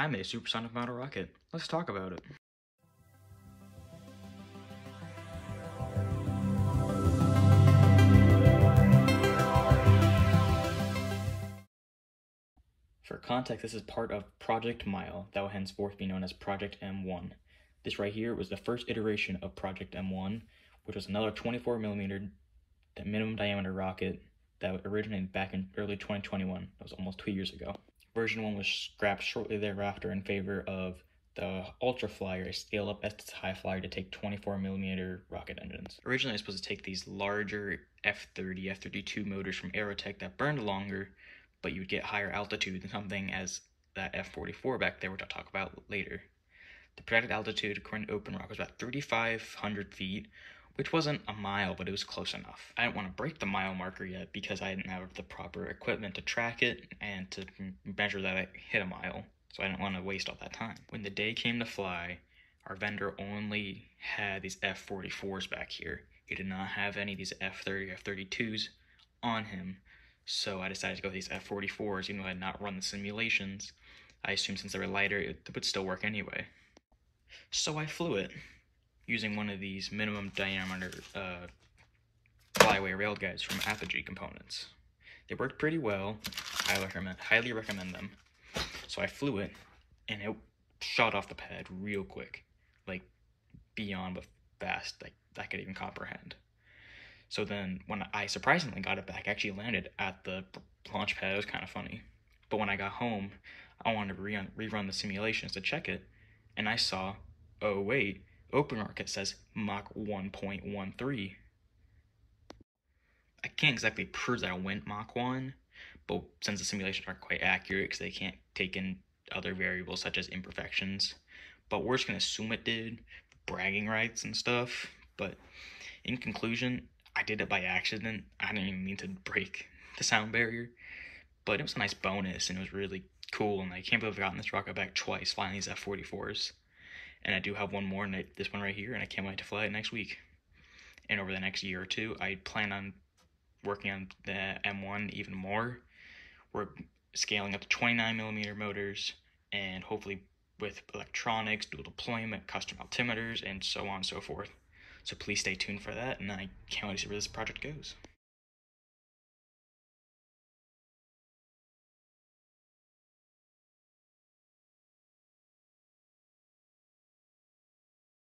I made a supersonic model rocket. Let's talk about it. For context, this is part of Project Mile, that will henceforth be known as Project M1. This right here was the first iteration of Project M1, which was another 24 millimeter minimum diameter rocket that originated back in early 2021. That was almost two years ago. Version 1 was scrapped shortly thereafter in favor of the Ultra Flier, a scale up Estes Hi-Flier to take 24 millimeter rocket engines. Originally, it was supposed to take these larger F 30, F 32 motors from Aerotech that burned longer but you would get higher altitude than something as that F-44 back there, which I'll talk about later. The projected altitude according to OpenRocket was about 3,500 feet, which wasn't a mile, but it was close enough. I didn't want to break the mile marker yet because I didn't have the proper equipment to track it and to measure that I hit a mile, so I didn't want to waste all that time. When the day came to fly, our vendor only had these F-44s back here. He did not have any of these F-30, F-32s on him, so I decided to go with these F-44s, even though I had not run the simulations. I assumed since they were lighter, it would still work anyway. So I flew it, using one of these minimum diameter uh, flyaway railguides from Apogee Components. They worked pretty well. I recommend, highly recommend them. So I flew it, and it shot off the pad real quick, like beyond but fast, like I could even comprehend. So then when I surprisingly got it back, I actually landed at the launch pad. It was kind of funny. But when I got home, I wanted to rerun the simulations to check it, and I saw, oh wait, OpenRocket says Mach 1.13. I can't exactly prove that I went Mach 1, but since the simulations aren't quite accurate because they can't take in other variables such as imperfections, but we're just gonna assume it did, bragging rights and stuff. But in conclusion, I did it by accident. I didn't even mean to break the sound barrier, but it was a nice bonus and it was really cool. And I can't believe I've gotten this rocket back twice flying these F-44s. And I do have one more, this one right here, and I can't wait to fly it next week. And over the next year or two, I plan on working on the M1 even more. We're scaling up to 29 millimeter motors, and hopefully with electronics, dual deployment, custom altimeters, and so on and so forth. So please stay tuned for that, and I can't wait to see where this project goes.